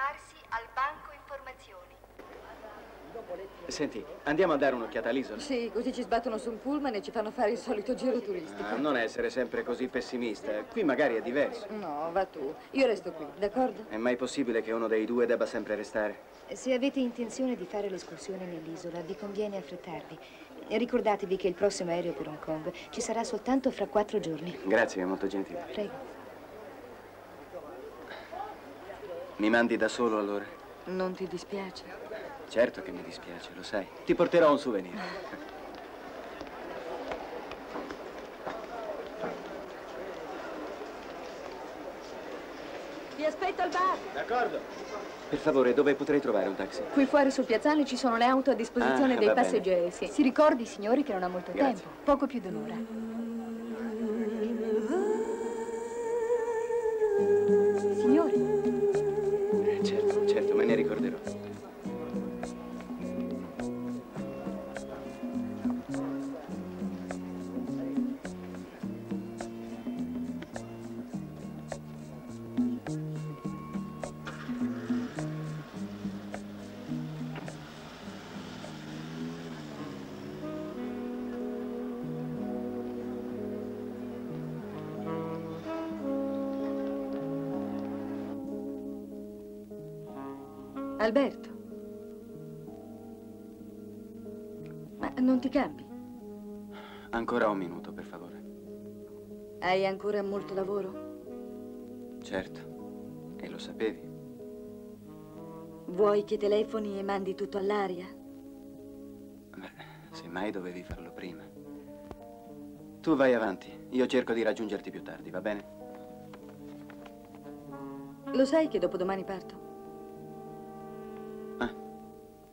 recarsi al banco informazioni. Senti, andiamo a dare un'occhiata all'isola. Sì, così ci sbattono su un pullman e ci fanno fare il solito giro turistico. Ah, non essere sempre così pessimista. Qui magari è diverso. No, va tu. Io resto qui, d'accordo? È mai possibile che uno dei due debba sempre restare? Se avete intenzione di fare l'escursione nell'isola, vi conviene affrettarvi. Ricordatevi che il prossimo aereo per Hong Kong ci sarà soltanto fra quattro giorni. Grazie, è molto gentile. Prego. Mi mandi da solo allora? Non ti dispiace? Certo che mi dispiace, lo sai. Ti porterò un souvenir. Ti aspetto al bar. D'accordo. Per favore, dove potrei trovare un taxi? Qui fuori sul piazzale ci sono le auto a disposizione Ah, dei passeggeri. Sì. Si ricordi, signori, che non ha molto Grazie. tempo, poco più di un'ora. Alberto. Ma non ti cambi? Ancora un minuto, per favore. Hai ancora molto lavoro? Certo. E lo sapevi? Vuoi che telefoni e mandi tutto all'aria? Beh, semmai dovevi farlo prima. Tu vai avanti. Io cerco di raggiungerti più tardi, va bene? Lo sai che dopodomani parto?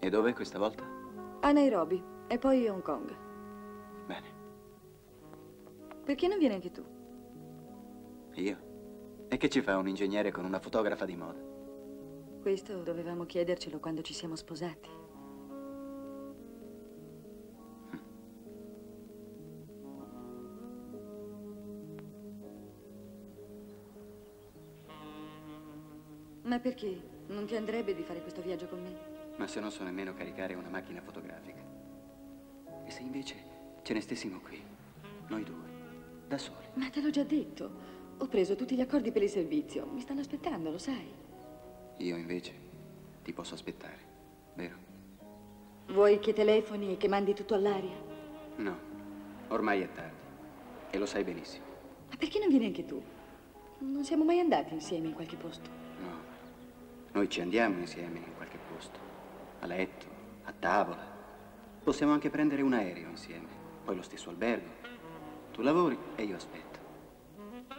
E dove questa volta? A Nairobi e poi a Hong Kong. Bene. Perché non vieni anche tu? Io? E che ci fa un ingegnere con una fotografa di moda? Questo dovevamo chiedercelo quando ci siamo sposati. Ma perché? Non ti andrebbe di fare questo viaggio con me? Ma se non so nemmeno caricare una macchina fotografica. E se invece ce ne stessimo qui, noi due, da soli? Ma te l'ho già detto. Ho preso tutti gli accordi per il servizio. Mi stanno aspettando, lo sai. Io invece ti posso aspettare, vero? Vuoi che telefoni e che mandi tutto all'aria? No, ormai è tardi. E lo sai benissimo. Ma perché non vieni anche tu? Non siamo mai andati insieme in qualche posto. No, noi ci andiamo insieme in qualche posto. A letto, a tavola. Possiamo anche prendere un aereo insieme. Poi lo stesso albergo. Tu lavori e io aspetto.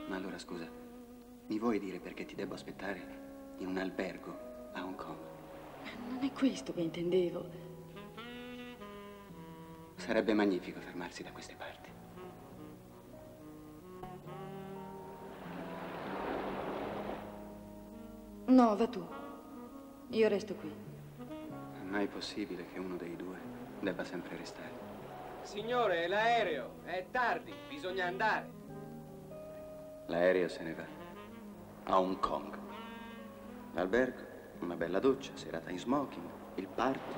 Ma allora scusa, mi vuoi dire perché ti devo aspettare in un albergo a Hong Kong? Non è questo che intendevo. Sarebbe magnifico fermarsi da queste parti. No, va tu. Io resto qui. È mai possibile che uno dei due debba sempre restare? Signore, è l'aereo. È tardi, bisogna andare. L'aereo se ne va. A Hong Kong. L'albergo, una bella doccia, serata in smoking, il party,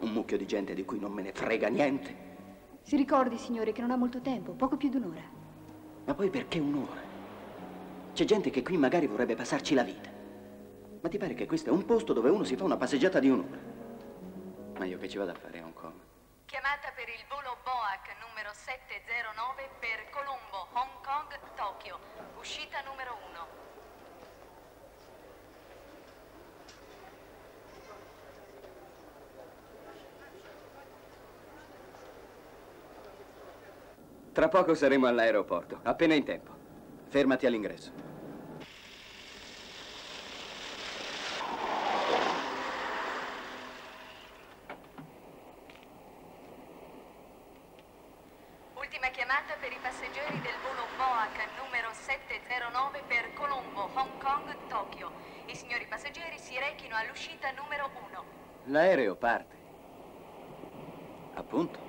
un mucchio di gente di cui non me ne frega niente. si ricordi, signore, che non ha molto tempo, poco più di un'ora. Ma poi perché un'ora? C'è gente che qui magari vorrebbe passarci la vita. Ma ti pare che questo è un posto dove uno si fa una passeggiata di un'ora? Ma io che ci vado a fare a Hong Kong? Chiamata per il volo Boac numero 709 per Colombo, Hong Kong, Tokyo. Uscita numero 1. Tra poco saremo all'aeroporto, appena in tempo. Fermati all'ingresso. Ultima chiamata per i passeggeri del volo Boac numero 709 per Colombo, Hong Kong, Tokyo. I signori passeggeri si rechino all'uscita numero 1. L'aereo parte. Appunto.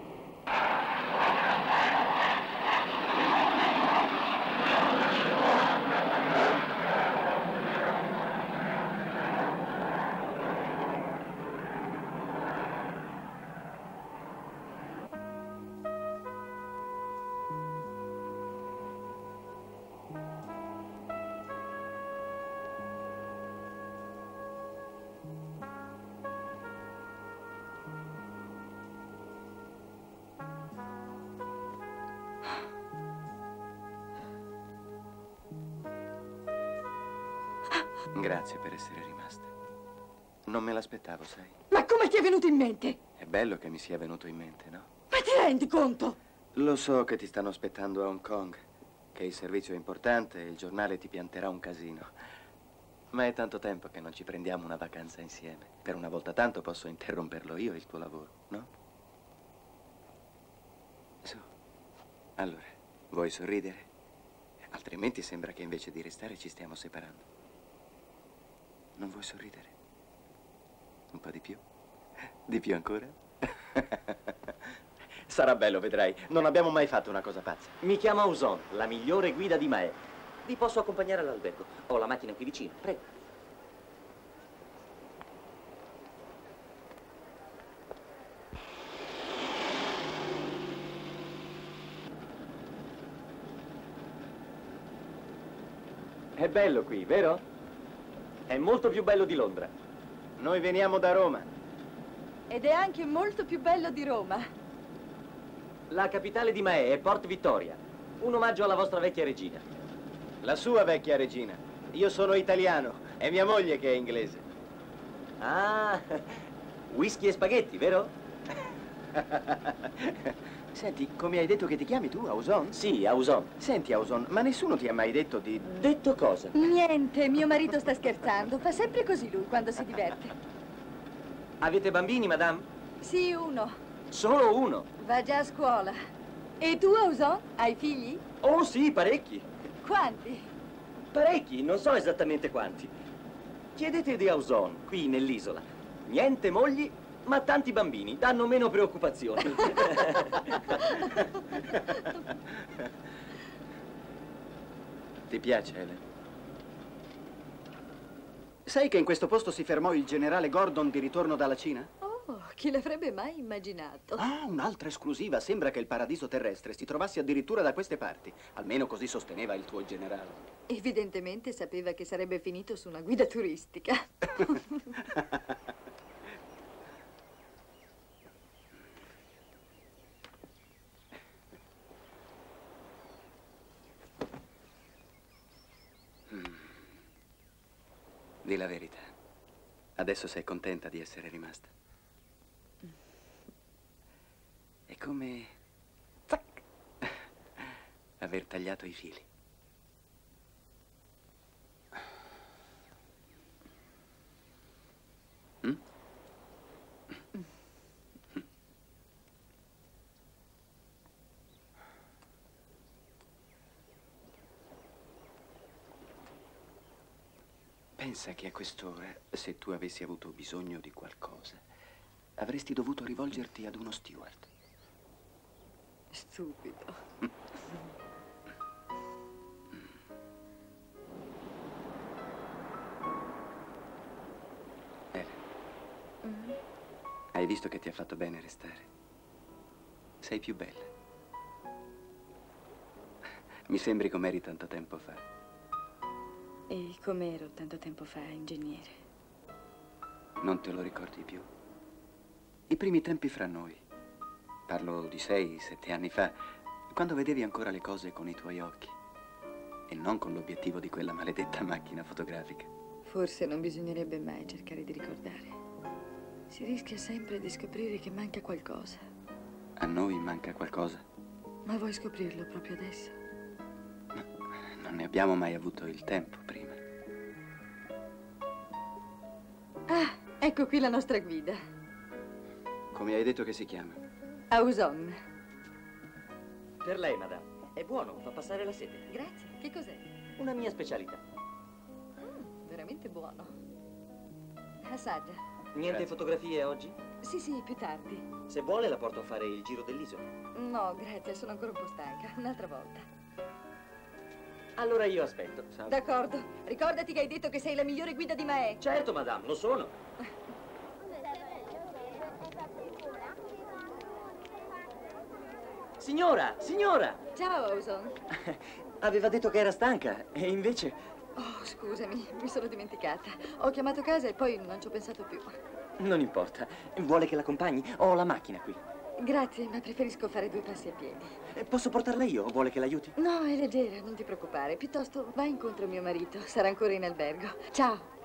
Bello che mi sia venuto in mente, no? Ma ti rendi conto? Lo so che ti stanno aspettando a Hong Kong, che il servizio è importante e il giornale ti pianterà un casino. Ma è tanto tempo che non ci prendiamo una vacanza insieme. Per una volta tanto posso interromperlo io il tuo lavoro, no? Su. Allora, vuoi sorridere? Altrimenti sembra che invece di restare ci stiamo separando. Non vuoi sorridere? Un po' di più? Di più ancora? Sarà bello, vedrai. Non abbiamo mai fatto una cosa pazza. Mi chiamo Uson, la migliore guida di Mae. Vi posso accompagnare all'albergo. Ho la macchina qui vicino, prego. È bello qui, vero? È molto più bello di Londra. Noi veniamo da Roma. Ed è anche molto più bello di Roma. La capitale di Mae è Port Vittoria. Un omaggio alla vostra vecchia regina. La sua vecchia regina. Io sono italiano. È mia moglie che è inglese. Ah, whisky e spaghetti, vero? Senti, come hai detto che ti chiami tu, Auson? Sì, Auson. Senti, Auson, ma nessuno ti ha mai detto di... Detto cosa? Niente, mio marito sta scherzando. Fa sempre così lui quando si diverte. Avete bambini, madame? Sì, uno. Solo uno. Va già a scuola. E tu, Auson? Hai figli? Oh sì, parecchi. Quanti? Parecchi, non so esattamente quanti. Chiedete di Auson, qui nell'isola. Niente mogli, ma tanti bambini. Danno meno preoccupazioni. Ti piace, Helen? Sai che in questo posto si fermò il generale Gordon di ritorno dalla Cina? Oh, chi l'avrebbe mai immaginato? Ah, un'altra esclusiva. Sembra che il paradiso terrestre si trovasse addirittura da queste parti. Almeno così sosteneva il tuo generale. Evidentemente sapeva che sarebbe finito su una guida turistica. Di la verità. Adesso sei contenta di essere rimasta. È come... Zac! Aver tagliato i fili. Mm? Pensa che a quest'ora, se tu avessi avuto bisogno di qualcosa, avresti dovuto rivolgerti ad uno steward. Stupido. Ellen, hai visto che ti ha fatto bene restare? Sei più bella. Mi sembri come eri tanto tempo fa. E com'ero tanto tempo fa, ingegnere? Non te lo ricordi più? I primi tempi fra noi. Parlo di sei, sette anni fa, quando vedevi ancora le cose con i tuoi occhi. E non con l'obiettivo di quella maledetta macchina fotografica. Forse non bisognerebbe mai cercare di ricordare. Si rischia sempre di scoprire che manca qualcosa. A noi manca qualcosa. Ma vuoi scoprirlo proprio adesso? Non ne abbiamo mai avuto il tempo ecco qui la nostra guida. Come hai detto che si chiama? Auson. Per lei, madame. È buono, fa passare la sete. Grazie. Che cos'è? Una mia specialità. Mm, veramente buono. Assaggia. Niente Grazie. fotografie oggi? Sì, sì, più tardi. Se vuole la porto a fare il giro dell'isola. No, grazie, sono ancora un po' stanca. Un'altra volta. Allora io aspetto. D'accordo. Ricordati che hai detto che sei la migliore guida di Mae. Certo, madame, lo sono. Signora, signora! Ciao, Ozone. Aveva detto che era stanca e invece... Oh, scusami, mi sono dimenticata. Ho chiamato casa e poi non ci ho pensato più. Non importa. Vuole che l'accompagni? Ho la macchina qui. Grazie, ma preferisco fare due passi a piedi. Eh, Posso portarla io? Vuole che l'aiuti? No, è leggera, non ti preoccupare. Piuttosto vai incontro a mio marito. Sarà ancora in albergo. Ciao.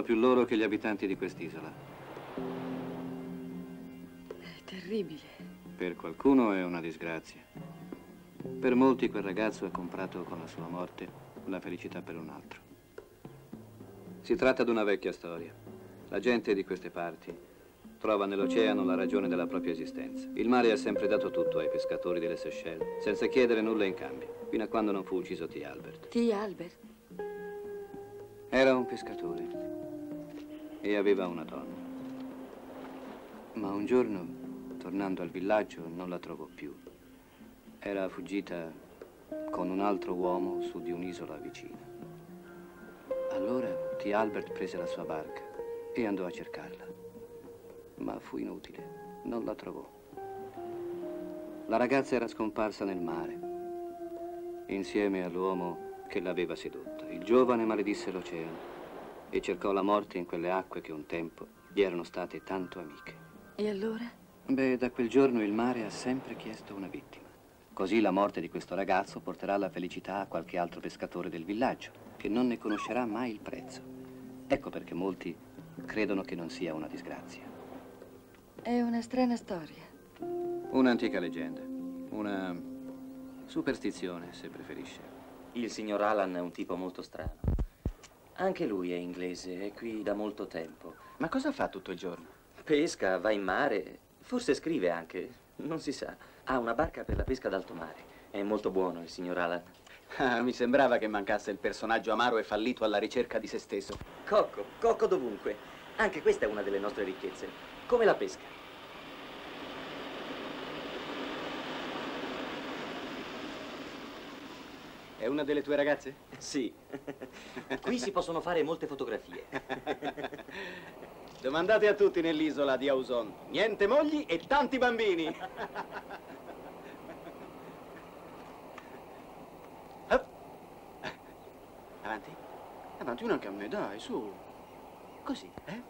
Sono più loro che gli abitanti di quest'isola. È terribile. Per qualcuno è una disgrazia. Per molti quel ragazzo ha comprato con la sua morte la felicità per un altro. Si tratta di una vecchia storia. La gente di queste parti trova nell'oceano la ragione della propria esistenza. Il mare ha sempre dato tutto ai pescatori delle Seychelles, senza chiedere nulla in cambio, fino a quando non fu ucciso T. Albert. T. Albert. Era un pescatore e aveva una donna. Ma un giorno, tornando al villaggio, non la trovò più. Era fuggita con un altro uomo su di un'isola vicina. Allora T. Albert prese la sua barca e andò a cercarla. Ma fu inutile, non la trovò. La ragazza era scomparsa nel mare, insieme all'uomo che l'aveva sedotta. Il giovane maledisse l'oceano e cercò la morte in quelle acque che un tempo gli erano state tanto amiche. E allora? Beh, da quel giorno il mare ha sempre chiesto una vittima. Così la morte di questo ragazzo porterà la felicità a qualche altro pescatore del villaggio, che non ne conoscerà mai il prezzo. Ecco perché molti credono che non sia una disgrazia. È una strana storia. Un'antica leggenda, una superstizione, se preferisce. Il signor Alan è un tipo molto strano. Anche lui è inglese, è qui da molto tempo. Ma cosa fa tutto il giorno? Pesca, va in mare, forse scrive anche, non si sa. Ha una barca per la pesca d'alto mare. È molto buono il signor Alan. Ah, mi sembrava che mancasse il personaggio amaro e fallito alla ricerca di se stesso. Cocco, cocco dovunque. Anche questa è una delle nostre ricchezze. Come la pesca. È una delle tue ragazze? Sì. Qui si possono fare molte fotografie. Domandate a tutti nell'isola di Auson. Niente mogli e tanti bambini. Avanti. Avanti, una anche a me, dai, su. Così, eh?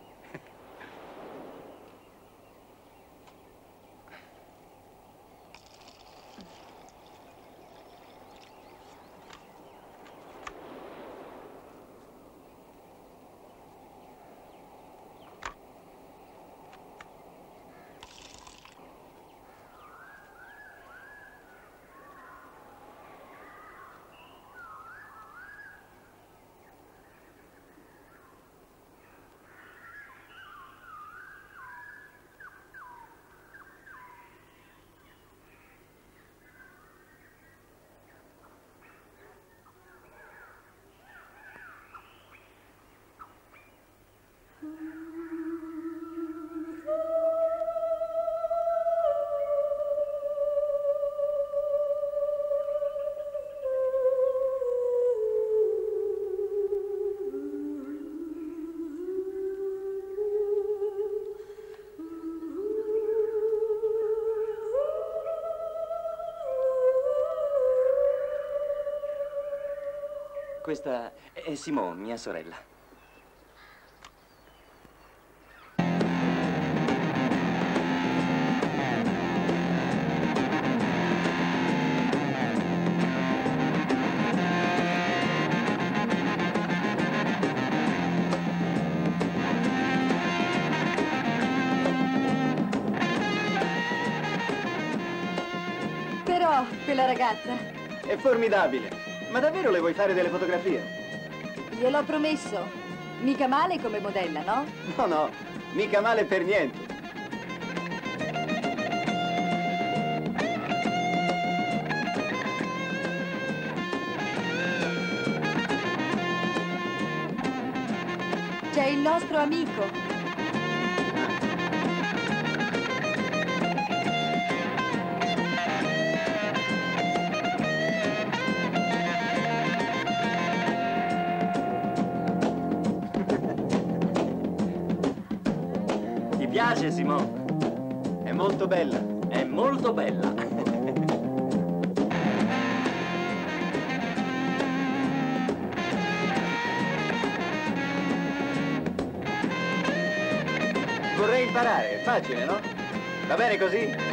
Questa è Simone, mia sorella. Però, quella ragazza, È formidabile. Ma davvero le vuoi fare delle fotografie? gliel'ho promesso. Mica male come modella, no? No, no, mica male per niente. C'è il nostro amico. Facile, no? Va bene così?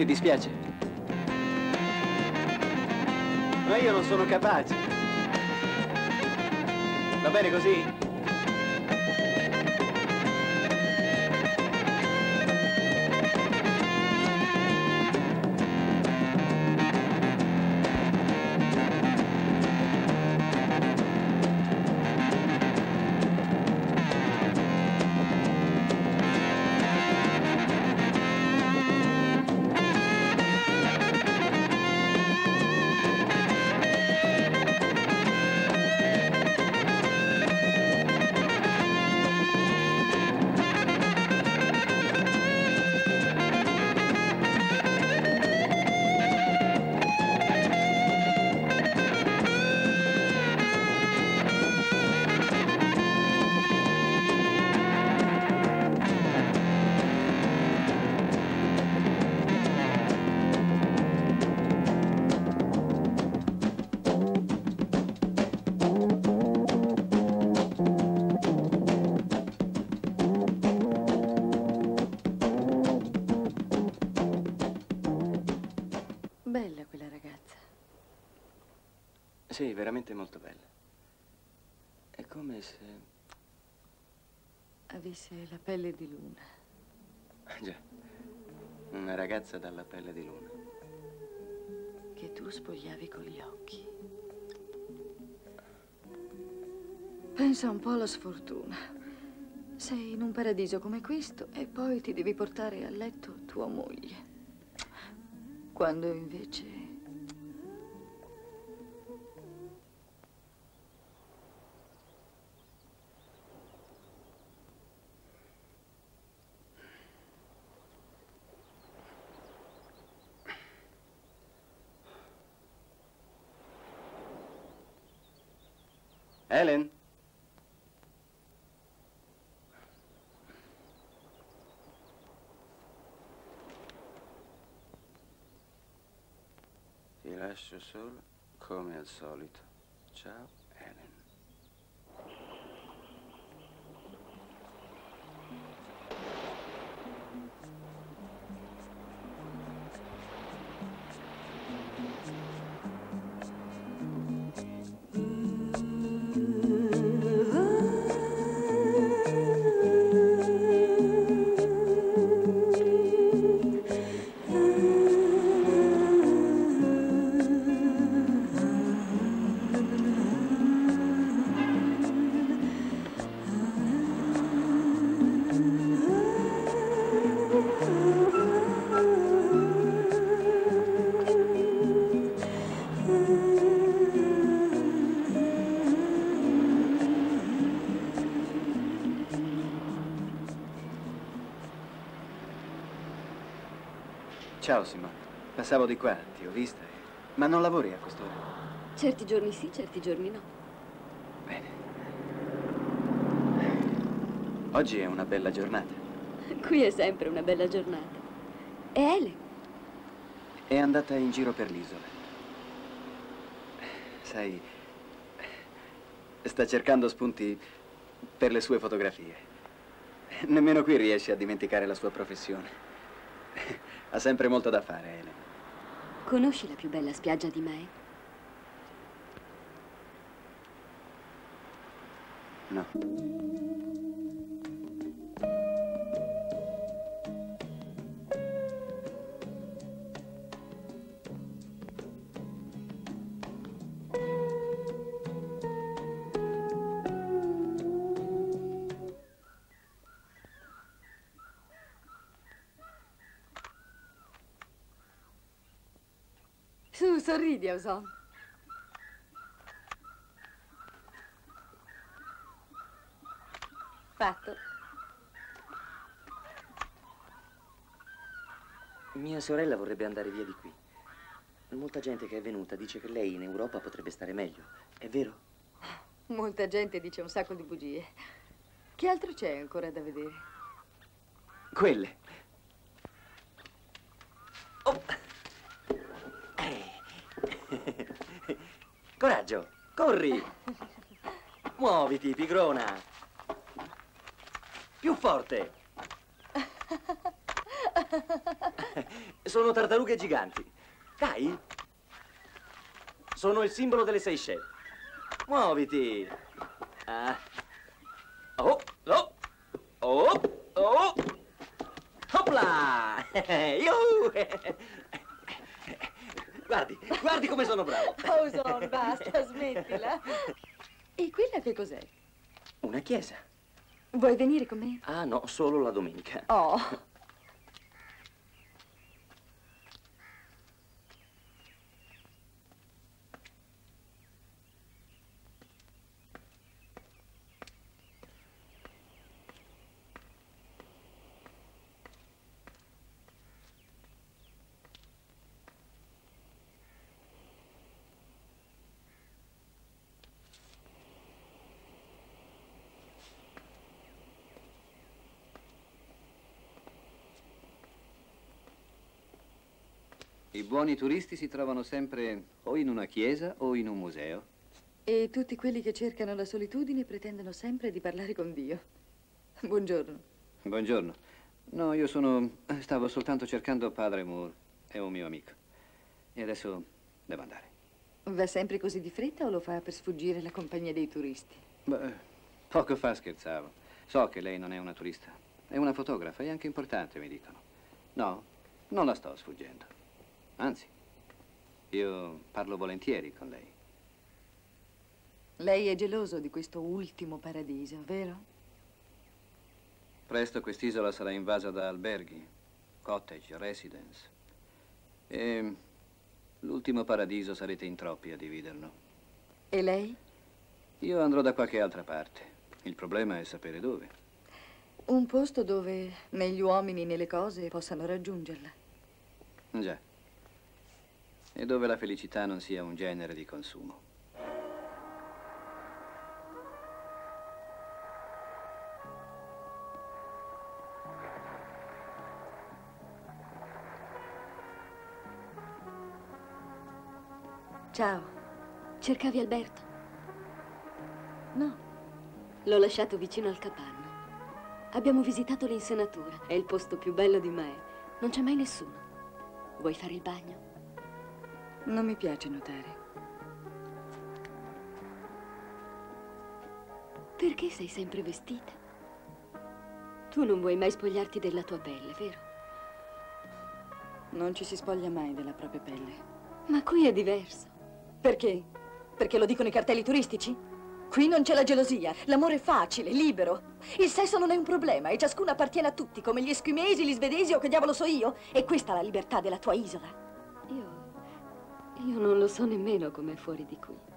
Ti dispiace? Ma io non sono capace. Va bene così? Sì, veramente molto bella. È come se... Avesse la pelle di luna. Ah, Già, una ragazza dalla pelle di luna. Che tu spogliavi con gli occhi. Pensa un po' alla sfortuna. Sei in un paradiso come questo e poi ti devi portare a letto tua moglie. Quando invece... Helen? Ti lascio solo come al solito. Ciao, Ciao, Simone. Passavo di qua, ti ho vista. Ma non lavori a quest'ora? Certi giorni sì, certi giorni no. Bene. Oggi è una bella giornata. Qui è sempre una bella giornata. E Ele? È andata in giro per l'isola. Sai, sta cercando spunti per le sue fotografie. Nemmeno qui riesce a dimenticare la sua professione. Ha sempre molto da fare, Helen. Conosci la più bella spiaggia di Mae? No. Sorridi, Ozon. Fatto. Mia sorella vorrebbe andare via di qui. Molta gente che è venuta dice che lei in Europa potrebbe stare meglio. È vero? Molta gente dice un sacco di bugie. Che altro c'è ancora da vedere? Quelle. Oh. Eh. Coraggio, corri. Muoviti, pigrona. Più forte. Sono tartarughe giganti. Dai. Sono il simbolo delle Seychelles. Muoviti. Ah. Oh, oh, oh, oh. Hopla! Guardi, guardi come sono bravo. Ozon, basta, smettila. E quella che cos'è? Una chiesa. Vuoi venire con me? Ah, no, solo la domenica. Oh. I buoni turisti si trovano sempre o in una chiesa o in un museo. E tutti quelli che cercano la solitudine pretendono sempre di parlare con Dio. Buongiorno. Buongiorno. No, io sono... Stavo soltanto cercando Padre Moore. È un mio amico. E adesso devo andare. Va sempre così di fretta o lo fa per sfuggire alla compagnia dei turisti? Beh, poco fa scherzavo. So che lei non è una turista. È una fotografa e anche importante, mi dicono. No, non la sto sfuggendo. Anzi, io parlo volentieri con lei. Lei è geloso di questo ultimo paradiso, vero? Presto quest'isola sarà invasa da alberghi, cottage, residence. E l'ultimo paradiso sarete in troppi a dividerlo. E lei? Io andrò da qualche altra parte. Il problema è sapere dove. Un posto dove né gli uomini né le cose possano raggiungerla. Già e dove la felicità non sia un genere di consumo. Ciao, cercavi Alberto? No, l'ho lasciato vicino al capanno. Abbiamo visitato l'insenatura, è il posto più bello di Mae. Non c'è mai nessuno. Vuoi fare il bagno? Non mi piace nuotare. Perché sei sempre vestita? Tu non vuoi mai spogliarti della tua pelle, vero? Non ci si spoglia mai della propria pelle. Ma qui è diverso. Perché? Perché lo dicono i cartelli turistici? Qui non c'è la gelosia, l'amore è facile, libero. Il sesso non è un problema e ciascuno appartiene a tutti, come gli eschimesi, gli svedesi o che diavolo so io. E questa è la libertà della tua isola. Io... non lo so nemmeno com'è fuori di qui.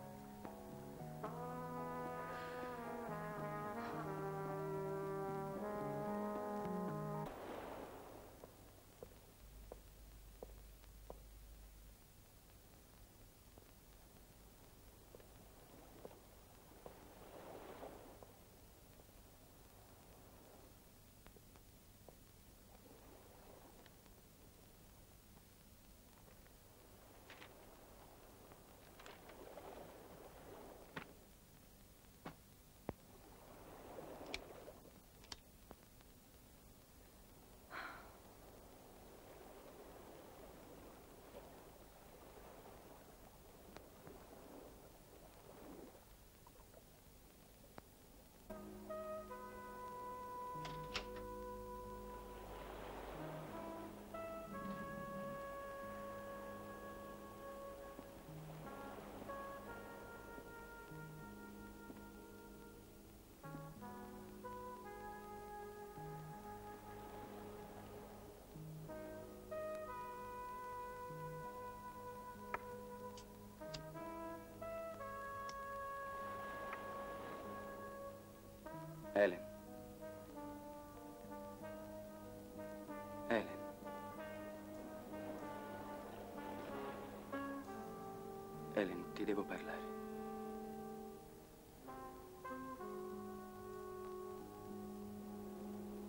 Helen. Helen. Helen, ti devo parlare.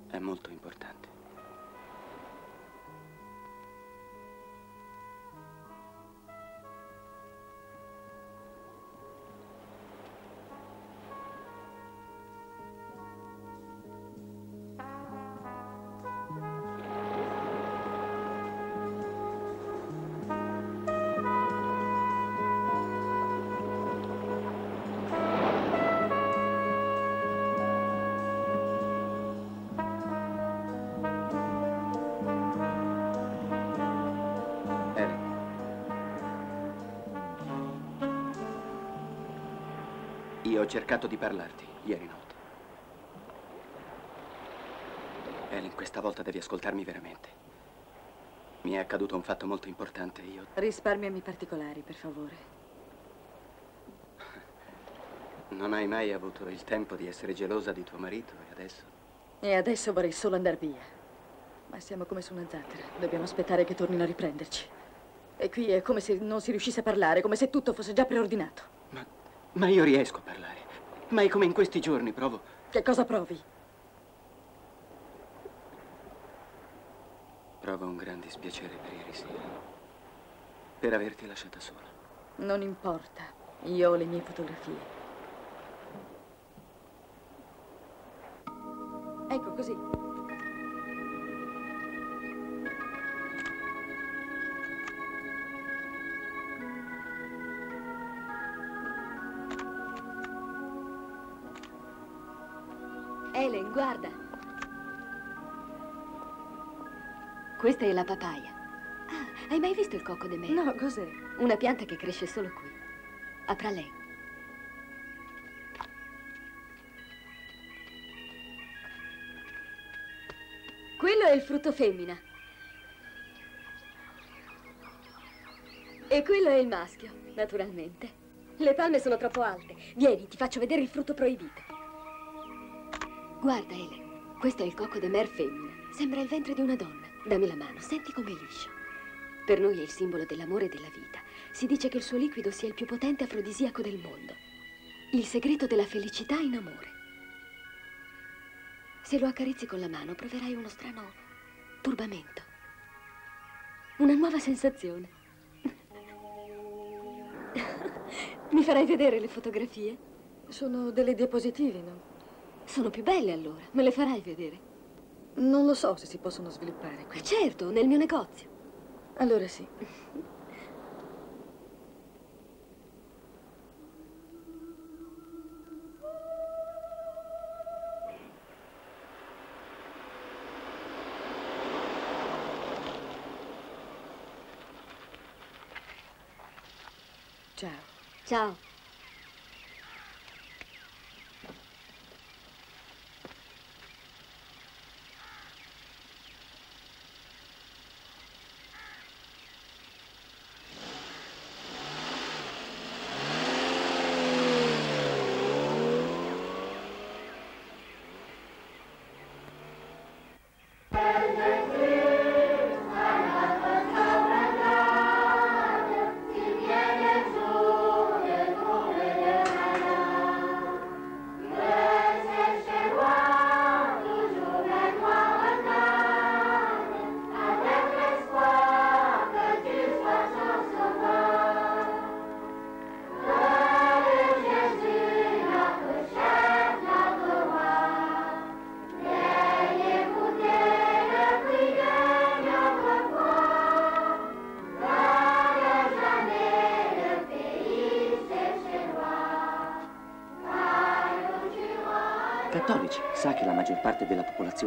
È molto importante. Io ho cercato di parlarti ieri notte. Helen, questa volta devi ascoltarmi veramente. Mi è accaduto un fatto molto importante. Io Risparmiami i particolari, per favore. non hai mai avuto il tempo di essere gelosa di tuo marito e adesso? E adesso vorrei solo andare via. Ma siamo come su una zattera. Dobbiamo aspettare che tornino a riprenderci. E qui è come se non si riuscisse a parlare, come se tutto fosse già preordinato. Ma, io riesco a parlare. Ma è come in questi giorni, provo. Che cosa provi? Provo un gran dispiacere per ieri sera. Per averti lasciata sola. Non importa. Io ho le mie fotografie. Ecco così. Guarda. Questa è la papaya. Ah, hai mai visto il cocco de mele? No, cos'è? Una pianta che cresce solo qui. A Pralè. Quello è il frutto femmina. E quello è il maschio, naturalmente. Le palme sono troppo alte. Vieni, ti faccio vedere il frutto proibito. Guarda, Ele, questo è il cocco de mer femmina. Sembra il ventre di una donna. Dammi la mano, senti com'è liscio. Per noi è il simbolo dell'amore e della vita. Si dice che il suo liquido sia il più potente afrodisiaco del mondo. Il segreto della felicità in amore. Se lo accarezzi con la mano proverai uno strano turbamento. Una nuova sensazione. Mi farai vedere le fotografie? Sono delle diapositive, no? Sono più belle allora. Me le farai vedere? Non lo so se si possono sviluppare qui. Certo, nel mio negozio. Allora sì. Ciao. Ciao.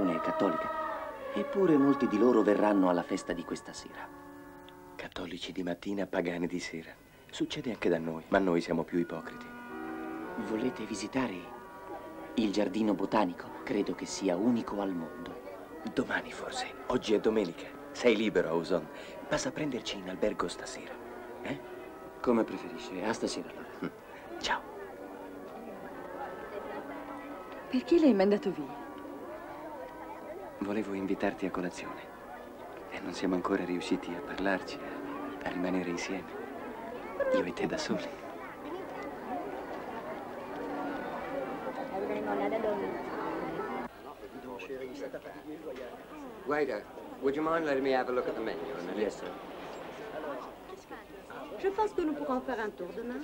È cattolica. Eppure molti di loro verranno alla festa di questa sera. Cattolici di mattina, pagani di sera. Succede anche da noi, ma noi siamo più ipocriti. Volete visitare il giardino botanico? Credo che sia unico al mondo. Domani forse. Oggi è domenica. Sei libero, Auson. Passa a prenderci in albergo stasera. Eh? Come preferisce. A stasera allora. Ciao. Perché l'hai mandato via? Volevo invitarti a colazione. E non siamo ancora riusciti a parlarci, a, a rimanere insieme. Io e te da soli. Waiter, would you mind letting me have a look at the menu? Yes, sir. Je pense que nous pourrons faire un tour demain.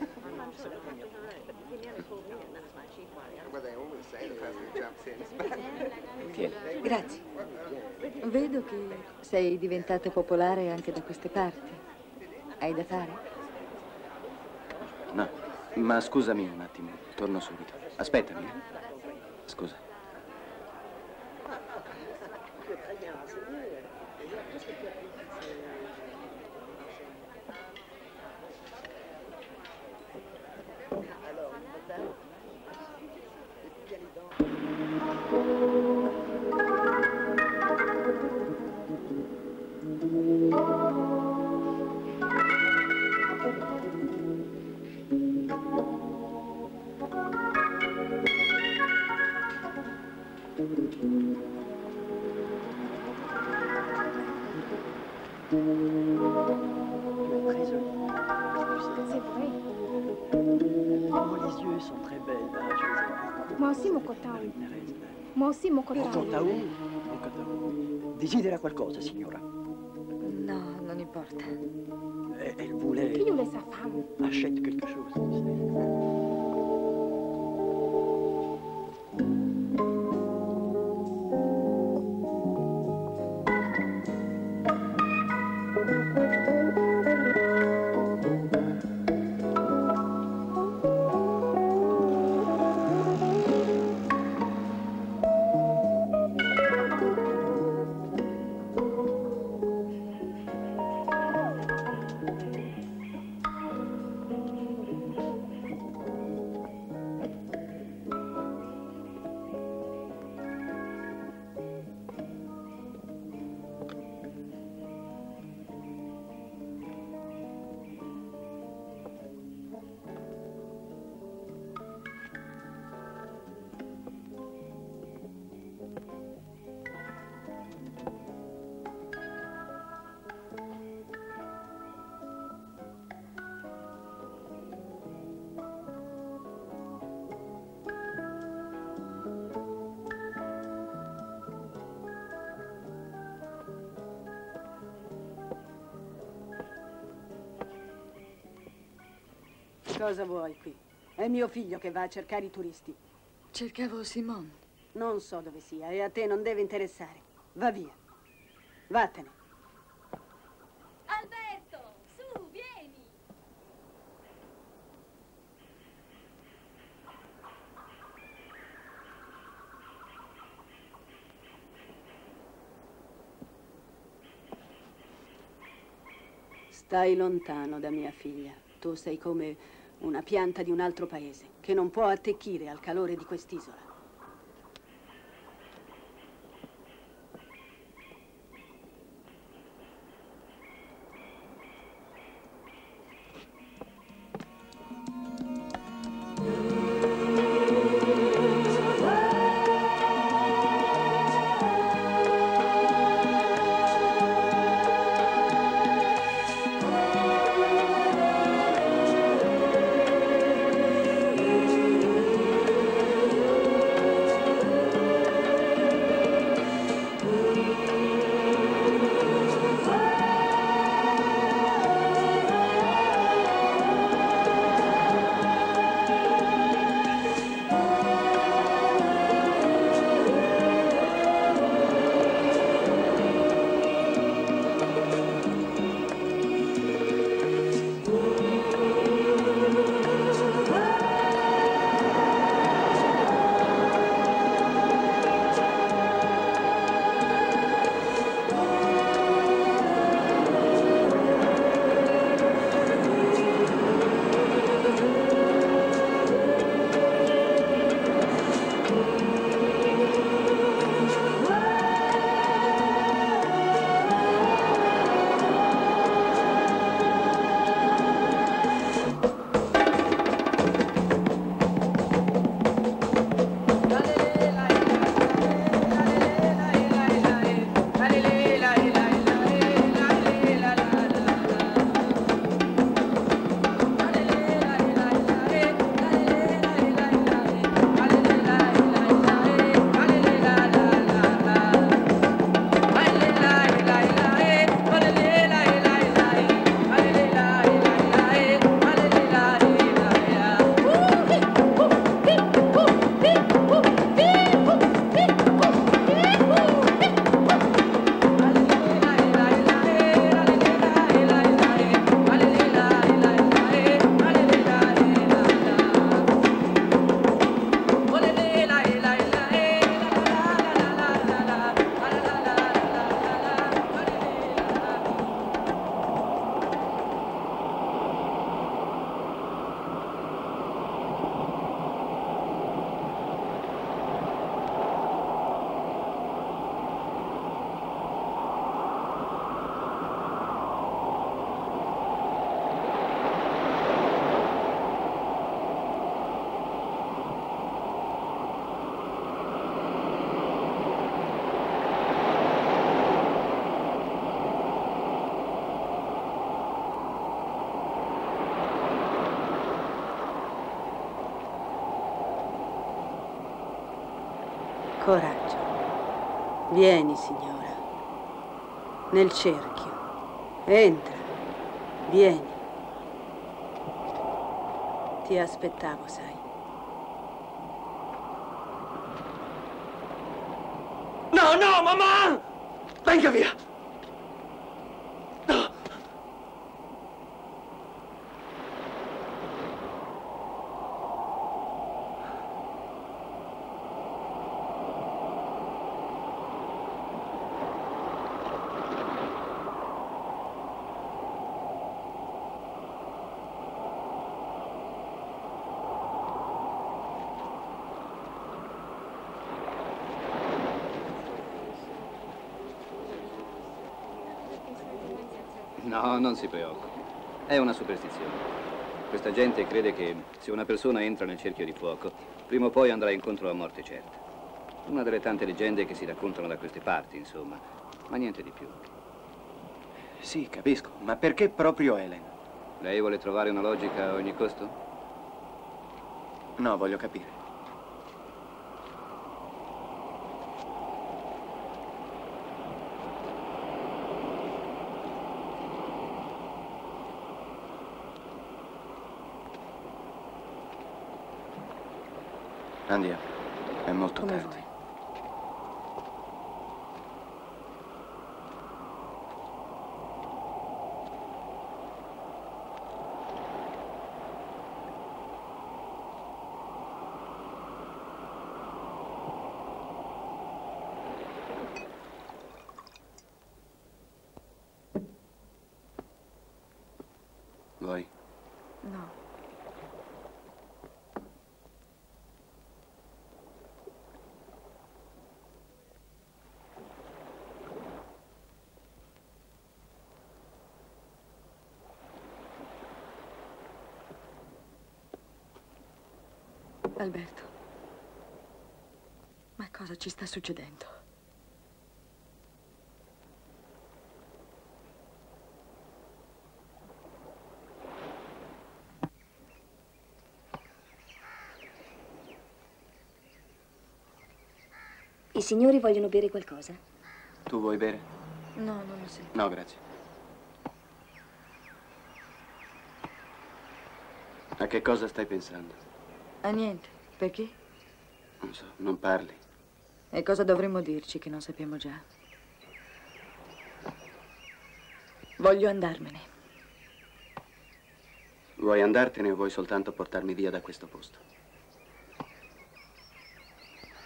ici, euh, c'est madame, alors, euh, la salade. euh, très fraîche. Bon, oui. Per lei, signore. Tieni. Grazie. Vedo che sei diventato popolare anche da queste parti. Hai da fare? No, ma scusami un attimo, torno subito. Aspettami. eh. Scusa. Aussi, mon coton. Contau? Mon coton. Desidera qualcosa, signora? No, non importa. Elle voulait... Qui voulait sa femme Achète quelque chose, Cosa vuoi qui? È mio figlio che va a cercare i turisti. Cercavo Simone. Non so dove sia e a te non deve interessare. Va via. Vattene. Alberto, su, vieni! Stai lontano da mia figlia. Tu sei come una pianta di un altro paese che non può attecchire al calore di quest'isola. Vieni, signora. Nel cerchio. Entra. Vieni. Ti aspettavo, sai. No, no, mamma! Venga via! No, non si preoccupi. È una superstizione. Questa gente crede che se una persona entra nel cerchio di fuoco, prima o poi andrà incontro alla morte certa. Una delle tante leggende che si raccontano da queste parti, insomma. Ma niente di più. Sì, capisco. Ma perché proprio Helen? Lei vuole trovare una logica a ogni costo? No, voglio capire. Andiamo. È molto Come tardi. Vuoi? No. Alberto, ma cosa ci sta succedendo? I signori vogliono bere qualcosa? Tu vuoi bere? No, non lo sento. No, grazie. A che cosa stai pensando? Ah, niente. Perché? Non so, non parli. E cosa dovremmo dirci che non sappiamo già? Voglio andarmene. Vuoi andartene o vuoi soltanto portarmi via da questo posto?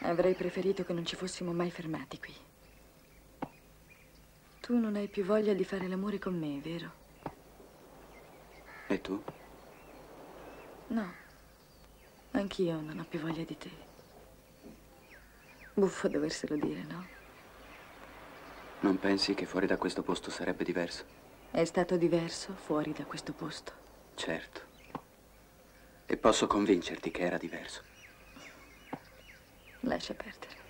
Avrei preferito che non ci fossimo mai fermati qui. Tu non hai più voglia di fare l'amore con me, vero? E tu? No. Anch'io non ho più voglia di te. Buffo doverselo dire, no? Non pensi che fuori da questo posto sarebbe diverso? È stato diverso fuori da questo posto. Certo. E posso convincerti che era diverso. Lascia perdere.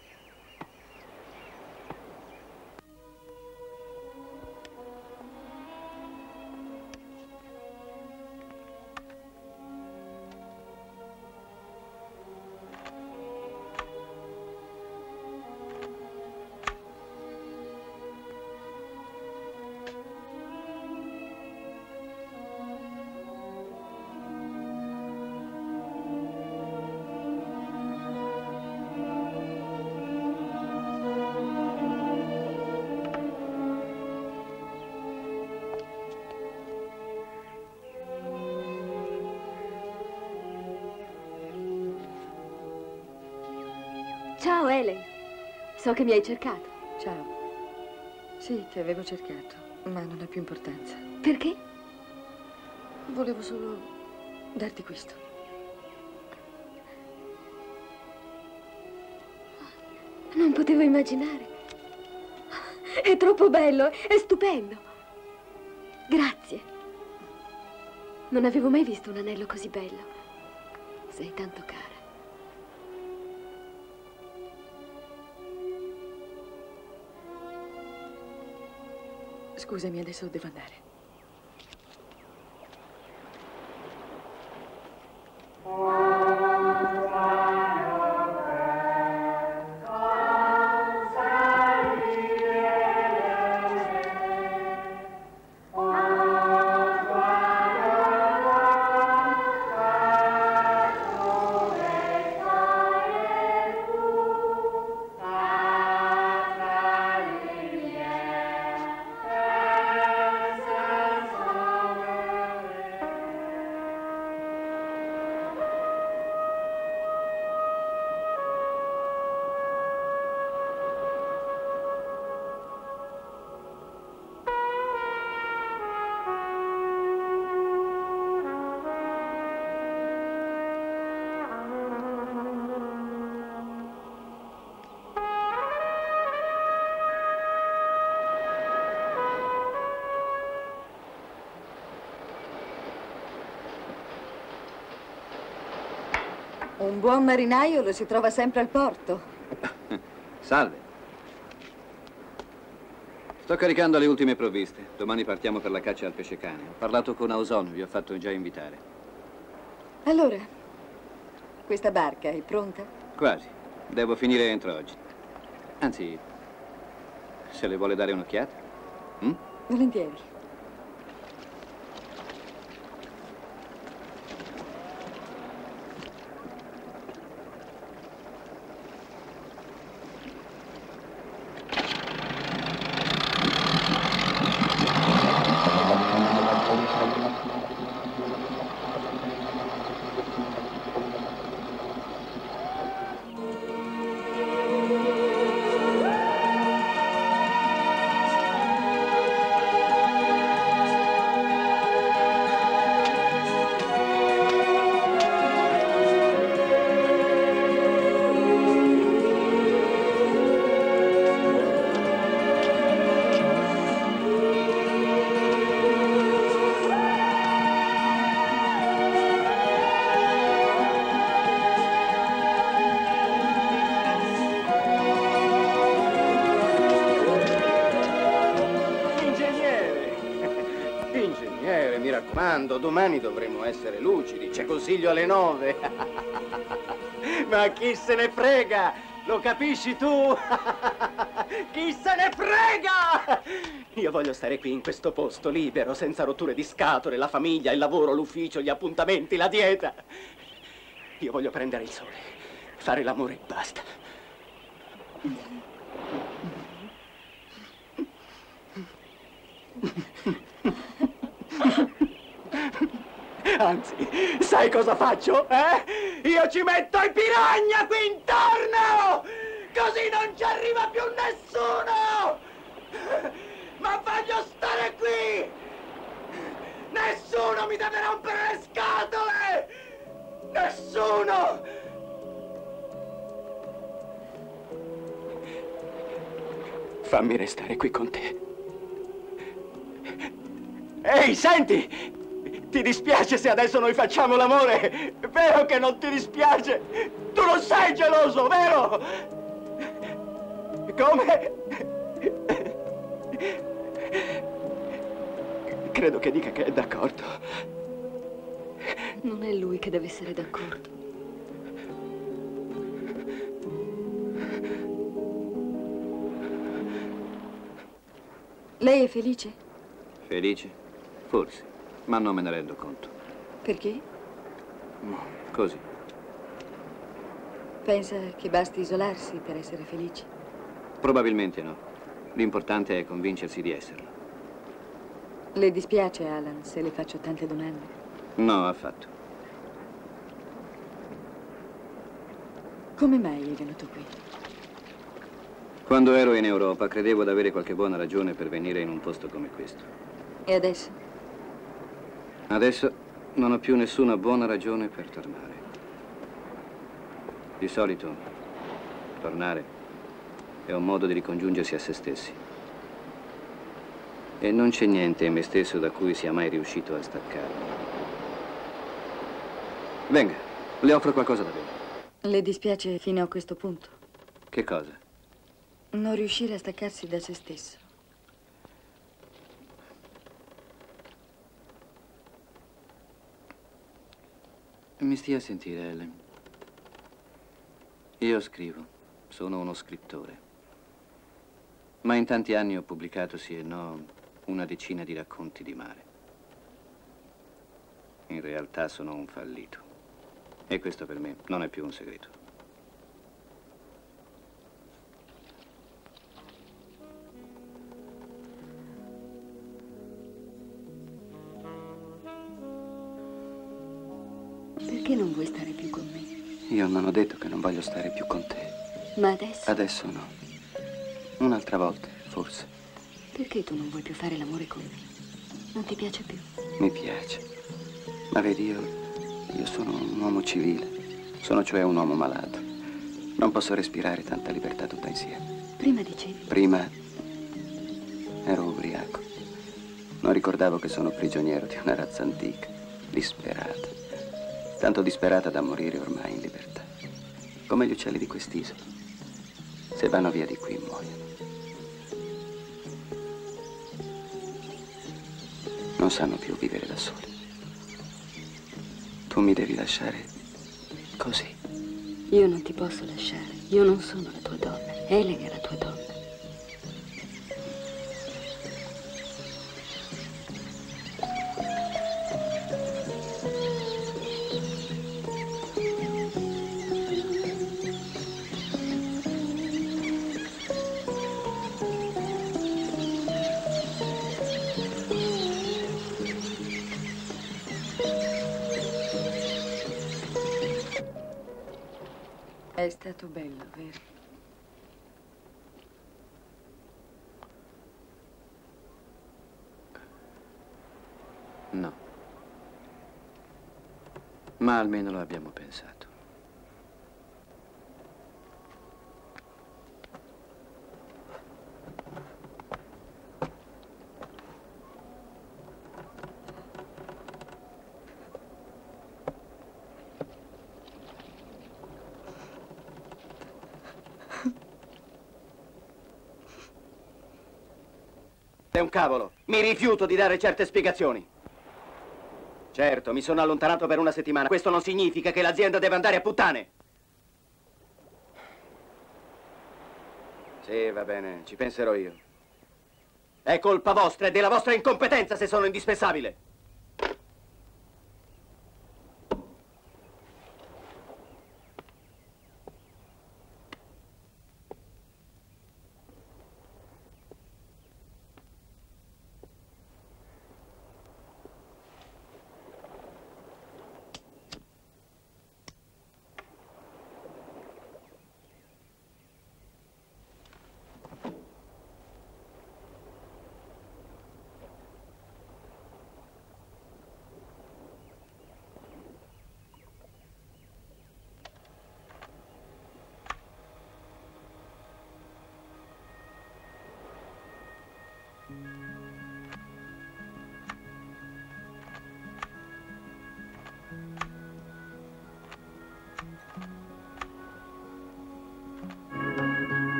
Ciao, Helen. So che mi hai cercato. Ciao. Sì, ti avevo cercato, ma non ha più importanza. Perché? Volevo solo darti questo. Non potevo immaginare. È troppo bello, è stupendo. Grazie. Non avevo mai visto un anello così bello. Sei tanto cara. Scusami, adesso devo andare. Buon marinaio lo si trova sempre al porto. Salve. Sto caricando le ultime provviste. Domani partiamo per la caccia al pesce cane. Ho parlato con Auson, vi ho fatto già invitare. Allora, questa barca è pronta? Quasi. Devo finire entro oggi. Anzi, se le vuole dare un'occhiata? Mm? Volentieri. Consiglio alle nove. Ma chi se ne frega? Lo capisci tu? chi se ne frega? Io voglio stare qui in questo posto, libero, senza rotture di scatole, la famiglia, il lavoro, l'ufficio, gli appuntamenti, la dieta. Io voglio prendere il sole, fare l'amore e basta. Anzi, sai cosa faccio, eh? Io ci metto i piragna qui intorno! Così non ci arriva più nessuno! Ma voglio stare qui! Nessuno mi deve rompere le scatole! Nessuno! Fammi restare qui con te. Ehi, senti! Ti dispiace se adesso noi facciamo l'amore? Vero che non ti dispiace? Tu non sei geloso, vero? Come? Credo che dica che è d'accordo. Non è lui che deve essere d'accordo. Lei è felice? Felice? Forse, ma non me ne rendo conto. Perché? Così. Pensa che basti isolarsi per essere felice? Probabilmente no. L'importante è convincersi di esserlo. Le dispiace, Alan, se le faccio tante domande? No, affatto. Come mai è venuto qui? Quando ero in Europa credevo di avere qualche buona ragione per venire in un posto come questo. E adesso? Adesso non ho più nessuna buona ragione per tornare. Di solito, tornare è un modo di ricongiungersi a se stessi. E non c'è niente in me stesso da cui sia mai riuscito a staccarmi. Venga, le offro qualcosa da bere. Le dispiace fino a questo punto? Che cosa? Non riuscire a staccarsi da se stesso. Mi stia a sentire, Ellen. Io scrivo, sono uno scrittore. Ma in tanti anni ho pubblicato, sì e no, una decina di racconti di mare. In realtà sono un fallito. E questo per me non è più un segreto. Ho detto che non voglio stare più con te. Ma adesso? Adesso no. Un'altra volta, forse. Perché tu non vuoi più fare l'amore con me? Non ti piace più? Mi piace. Ma vedi, io, io sono un uomo civile. Sono cioè un uomo malato. Non posso respirare tanta libertà tutta insieme. Prima dicevi. Prima ero ubriaco. Non ricordavo che sono prigioniero di una razza antica, disperata. Tanto disperata da morire ormai in libertà. Come gli uccelli di quest'isola. Se vanno via di qui muoiono. Non sanno più vivere da soli. Tu mi devi lasciare così. Io non ti posso lasciare. Io non sono la tua donna. Helen è la tua donna. Ma almeno lo abbiamo pensato. È un cavolo. Mi rifiuto di dare certe spiegazioni. Certo, mi sono allontanato per una settimana. Questo non significa che l'azienda deve andare a puttane. Sì, va bene, ci penserò io. È colpa vostra e della vostra incompetenza se sono indispensabile.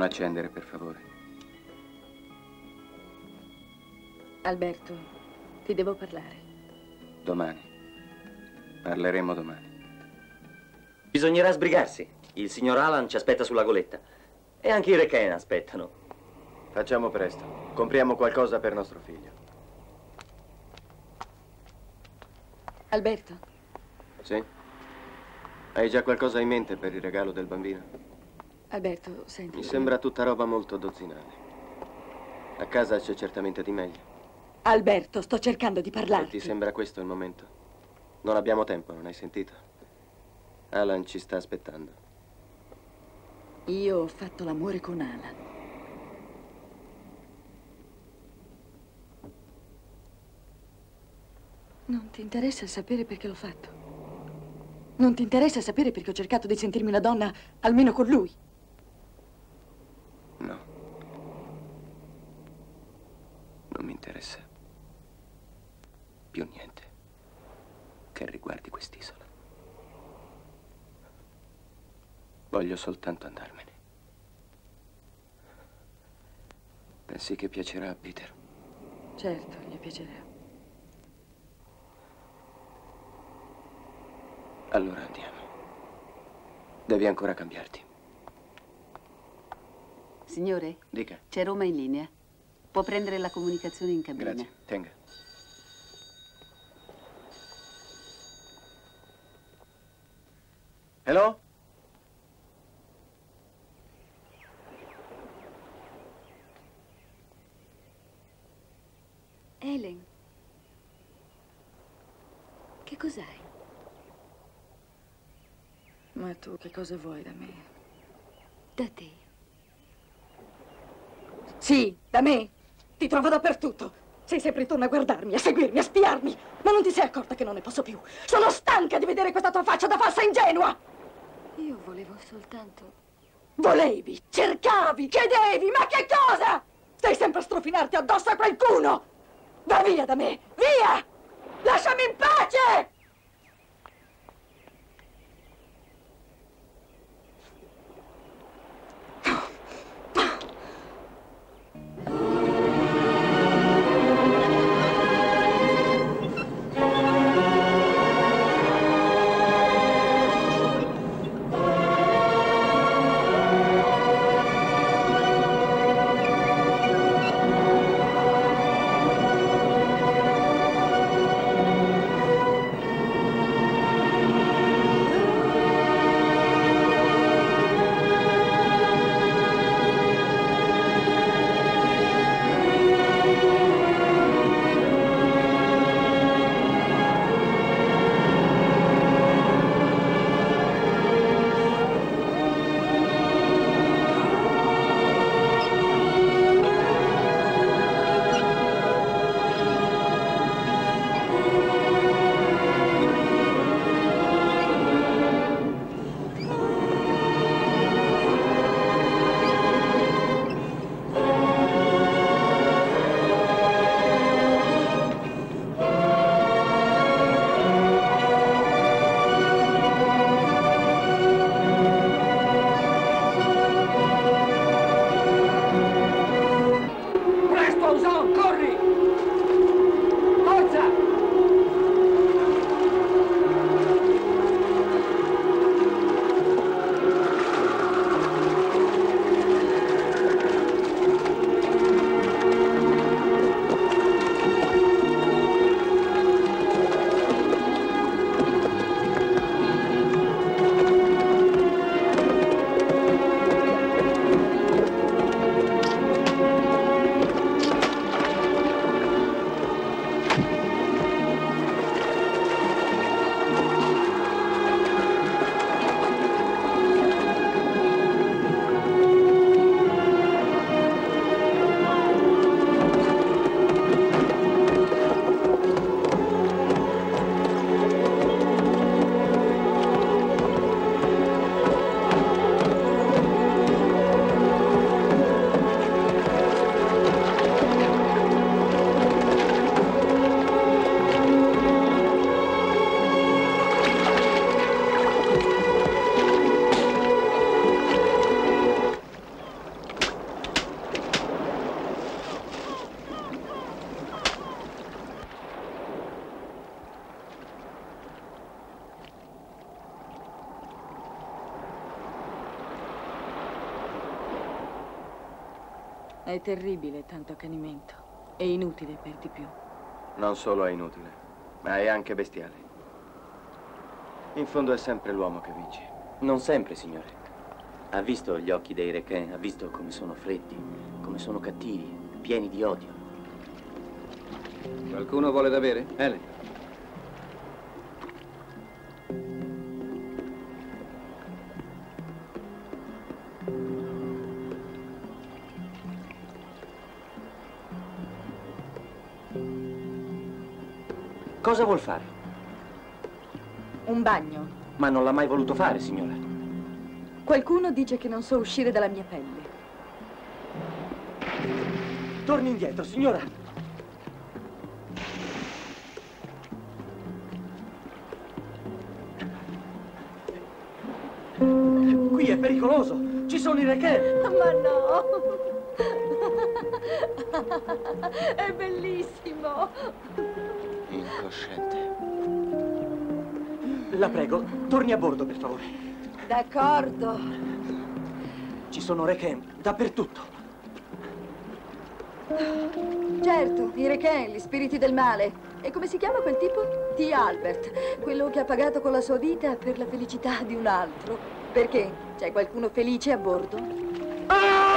Non accendere, per favore. Alberto, ti devo parlare. Domani. Parleremo domani. Bisognerà sbrigarsi. Il signor Alan ci aspetta sulla goletta. E anche i Requin aspettano. Facciamo presto. Compriamo qualcosa per nostro figlio. Alberto, Sì? Hai già qualcosa in mente per il regalo del bambino? Alberto, senti. Mi sembra tutta roba molto dozzinale. A casa c'è certamente di meglio. Alberto, sto cercando di E parlarti. ti sembra questo il momento? Non abbiamo tempo, non hai sentito? Alan ci sta aspettando. Io ho fatto l'amore con Alan. Non ti interessa sapere perché l'ho fatto? Non ti interessa sapere perché ho cercato di sentirmi una donna almeno con lui? No. Non mi interessa. Più niente. Che riguardi quest'isola. Voglio soltanto andarmene. Pensi che piacerà a Peter? Certo, gli piacerà. Allora andiamo. Devi ancora cambiarti. Signore, Dica. c'è Roma in linea. Può prendere la comunicazione in cabina. Grazie. Tenga. Hello? Helen, che cos'hai? Ma tu che cosa vuoi da me? Da te. Sì, da me. Ti trovo dappertutto. Sei sempre intorno a guardarmi, a seguirmi, a spiarmi. Ma non ti sei accorta che non ne posso più. Sono stanca di vedere questa tua faccia da falsa ingenua. Volevo soltanto... Volevi, cercavi, chiedevi, ma che cosa? Stai sempre a strofinarti addosso a qualcuno. Va via da me, via! Lasciami in pace! È terribile tanto accanimento. È inutile per di più. Non solo è inutile, ma è anche bestiale. In fondo è sempre l'uomo che vince. Non sempre, signore. Ha visto gli occhi dei requin, ha visto come sono freddi, come sono cattivi, pieni di odio. Qualcuno vuole da bere? Ellen. Cosa vuol fare? Un bagno. Ma non l'ha mai voluto fare, signora. Qualcuno dice che non so uscire dalla mia pelle. Torni indietro, signora. Qui è pericoloso. Ci sono i requin. Ma no! È bellissimo! Incosciente. La prego, torni a bordo, per favore. D'accordo. Ci sono requin dappertutto. Certo, i requin, gli spiriti del male. E come si chiama quel tipo? T. Albert, quello che ha pagato con la sua vita per la felicità di un altro. Perché? C'è qualcuno felice a bordo? Andiamo.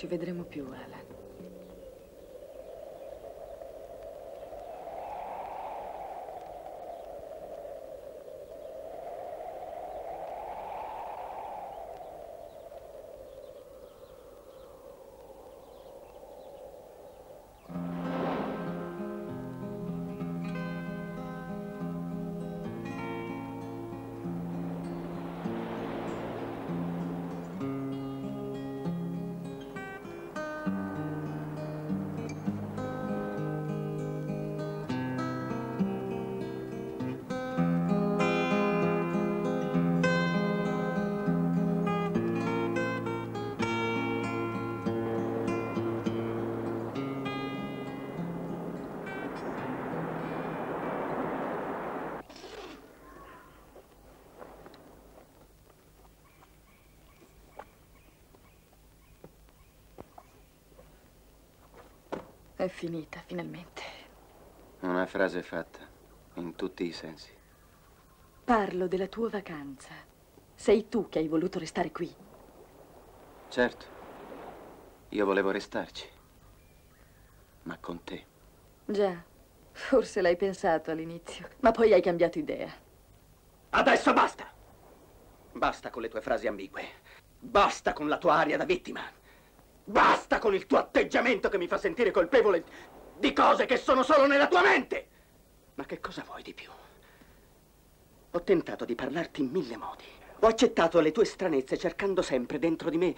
Ci vedremo più, Alan. È finita, finalmente. Una frase fatta, in tutti i sensi. Parlo della tua vacanza. Sei tu che hai voluto restare qui. Certo, io volevo restarci. Ma con te. Già, forse l'hai pensato all'inizio, ma poi hai cambiato idea. Adesso basta! Basta con le tue frasi ambigue. Basta con la tua aria da vittima. Basta con il tuo atteggiamento che mi fa sentire colpevole di cose che sono solo nella tua mente. Ma che cosa vuoi di più? Ho tentato di parlarti in mille modi. Ho accettato le tue stranezze cercando sempre dentro di me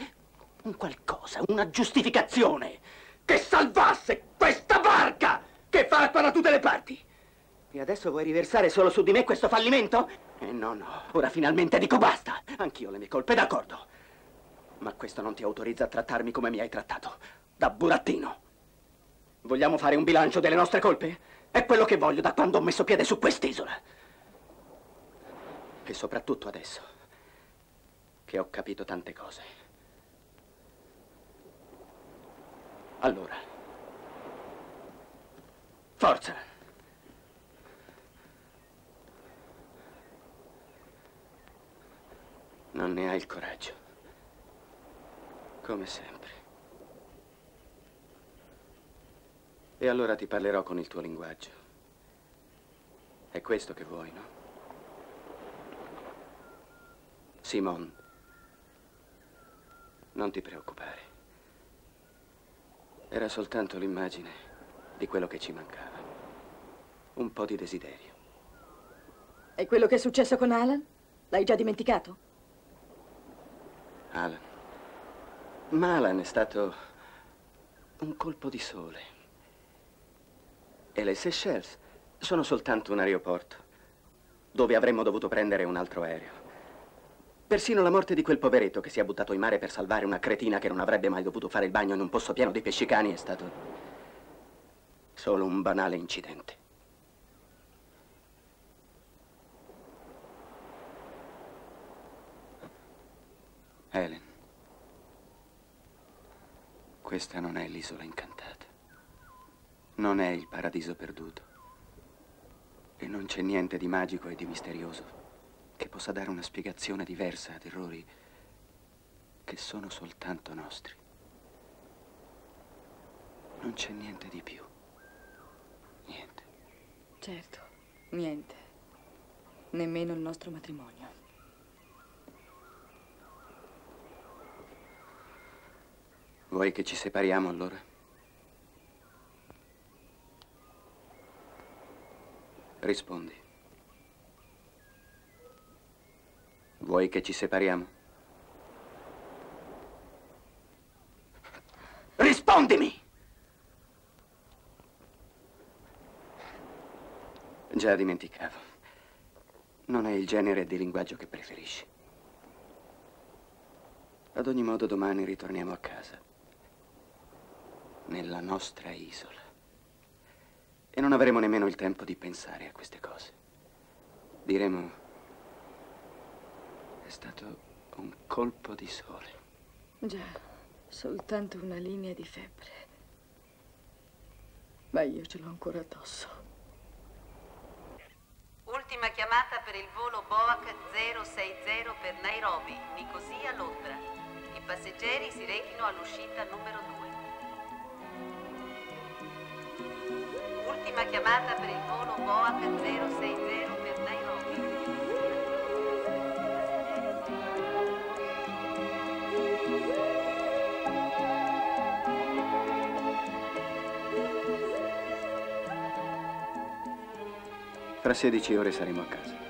un qualcosa, una giustificazione che salvasse questa barca che fa acqua da tutte le parti. E adesso vuoi riversare solo su di me questo fallimento? Eh no, no, ora finalmente dico basta. Anch'io le mie colpe, d'accordo. Ma questo non ti autorizza a trattarmi come mi hai trattato. Da burattino. Vogliamo fare un bilancio delle nostre colpe? È quello che voglio da quando ho messo piede su quest'isola. E soprattutto adesso, che ho capito tante cose. Allora, forza! Non ne hai il coraggio. Come sempre. E allora ti parlerò con il tuo linguaggio. È questo che vuoi, no? Simon, non ti preoccupare. Era soltanto l'immagine di quello che ci mancava. Un po' di desiderio. E quello che è successo con Alan? L'hai già dimenticato? Alan. Ma Alan è stato un colpo di sole. E le Seychelles sono soltanto un aeroporto, dove avremmo dovuto prendere un altro aereo. Persino la morte di quel poveretto che si è buttato in mare per salvare una cretina che non avrebbe mai dovuto fare il bagno in un posto pieno di pescicani è stato solo un banale incidente. Helen, questa non è l'isola incantata. Non è il paradiso perduto. E non c'è niente di magico e di misterioso che possa dare una spiegazione diversa ad errori che sono soltanto nostri. Non c'è niente di più. Niente. Certo, niente. Nemmeno il nostro matrimonio. Vuoi che ci separiamo allora? Rispondi. Vuoi che ci separiamo? Rispondimi! Già dimenticavo. Non è il genere di linguaggio che preferisci. Ad ogni modo domani ritorniamo a casa. Nella nostra isola. E non avremo nemmeno il tempo di pensare a queste cose. Diremo è stato un colpo di sole. Già, soltanto una linea di febbre. Ma io ce l'ho ancora addosso. Ultima chiamata per il volo Boac 060 per Nairobi, Nicosia, Londra. I passeggeri si rechino all'uscita numero 2. Ultima chiamata per il volo Boac 060 per Nairobi. Fra 16 ore saremo a casa.